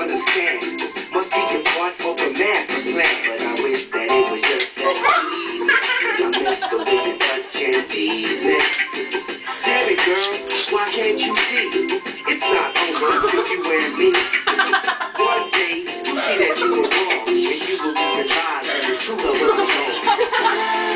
Understand? must be in part of a master plan. But I wish that it was just that easy. I miss the way you touch and tease me. Damn it, girl, why can't you see? It's not over if you and me. One day, you see that you were wrong, and you will be the true love of the